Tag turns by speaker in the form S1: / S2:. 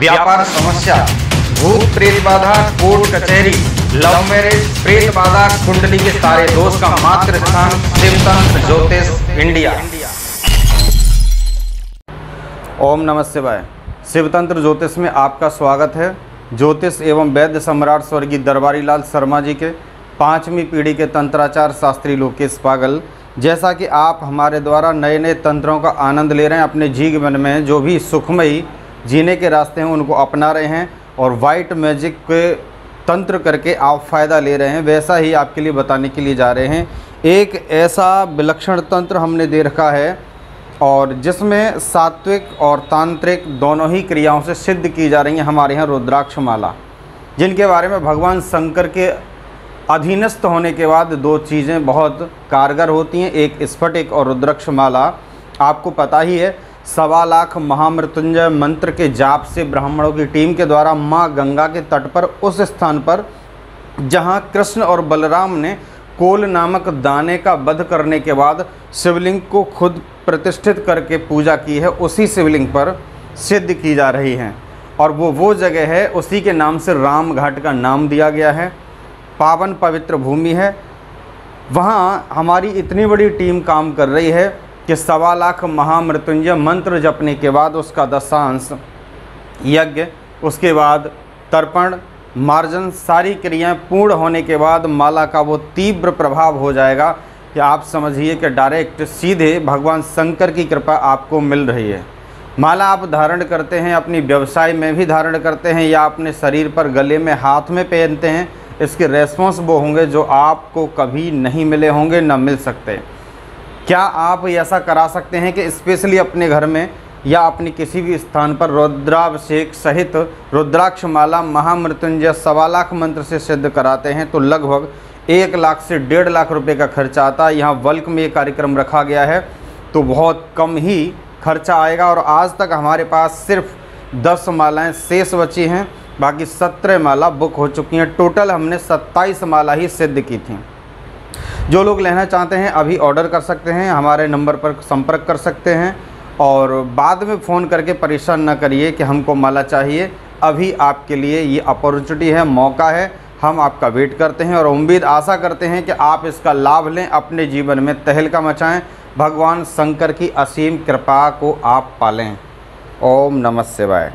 S1: व्यापार समस्या, भूत प्रेत बाधा, कोर्ट कचहरी लव मैरिज प्रेत बाधा, कुंडली के सारे दोष का मात्र स्थान शिवतंत्र ज्योतिष इंडिया। ओम नमः शिवाय। शिवतंत्र ज्योतिष में आपका स्वागत है। ज्योतिष एवं वैद्य सम्राट स्वर्गीय दरबारी लाल शर्मा जी के पांचवी पीढ़ी के तंत्राचार शास्त्री लोकेश पागल, जैसा कि आप हमारे द्वारा नए नए तंत्रों का आनंद ले रहे हैं अपने जीवन में, जो भी सुखमयी जीने के रास्ते हैं, उनको अपना रहे हैं और वाइट मैजिक के तंत्र करके आप फ़ायदा ले रहे हैं। वैसा ही आपके लिए बताने के लिए जा रहे हैं। एक ऐसा विलक्षण तंत्र हमने दे रखा है और जिसमें सात्विक और तांत्रिक दोनों ही क्रियाओं से सिद्ध की जा रही हैं हमारे यहाँ रुद्राक्ष माला जिनके बारे में भगवान शंकर के अधीनस्थ होने के बाद दो चीज़ें बहुत कारगर होती हैं, एक स्फटिक और रुद्राक्ष माला आपको पता ही है सवा लाख महामृत्युंजय मंत्र के जाप से ब्राह्मणों की टीम के द्वारा माँ गंगा के तट पर उस स्थान पर, जहाँ कृष्ण और बलराम ने कोल नामक दाने का वध करने के बाद शिवलिंग को खुद प्रतिष्ठित करके पूजा की है, उसी शिवलिंग पर सिद्ध की जा रही है। और वो वो जगह है, उसी के नाम से राम घाट का नाम दिया गया है। पावन पवित्र भूमि है। वहाँ हमारी इतनी बड़ी टीम काम कर रही है कि सवा लाख महामृत्युंजय मंत्र जपने के बाद उसका दशांश यज्ञ, उसके बाद तर्पण, मार्जन, सारी क्रियाएँ पूर्ण होने के बाद माला का वो तीव्र प्रभाव हो जाएगा कि आप समझिए कि डायरेक्ट सीधे भगवान शंकर की कृपा आपको मिल रही है। माला आप धारण करते हैं, अपनी व्यवसाय में भी धारण करते हैं या अपने शरीर पर गले में हाथ में पहनते हैं, इसके रेस्पॉन्स वो होंगे जो आपको कभी नहीं मिले होंगे, न मिल सकते। क्या आप ऐसा करा सकते हैं कि स्पेशली अपने घर में या अपने किसी भी स्थान पर रुद्राभिषेक सहित रुद्राक्ष माला महामृत्युंजय सवा लाख मंत्र से सिद्ध कराते हैं? तो लगभग एक लाख से डेढ़ लाख रुपए का खर्चा आता है। यहाँ वल्क में ये कार्यक्रम रखा गया है। तो बहुत कम ही खर्चा आएगा और आज तक हमारे पास सिर्फ़ दस मालाएँ शेष बची हैं। बाकी सत्रह माला बुक हो चुकी हैं। टोटल हमने सत्ताईस माला ही सिद्ध की थी। जो लोग लेना चाहते हैं, अभी ऑर्डर कर सकते हैं, हमारे नंबर पर संपर्क कर सकते हैं और बाद में फ़ोन करके परेशान न करिए कि हमको माला चाहिए। अभी आपके लिए ये अपॉर्चुनिटी है, मौका है। हम आपका वेट करते हैं और उम्मीद आशा करते हैं कि आप इसका लाभ लें, अपने जीवन में तहलका मचाएँ। भगवान शंकर की असीम कृपा को आप पालें। ओम नमः शिवाय।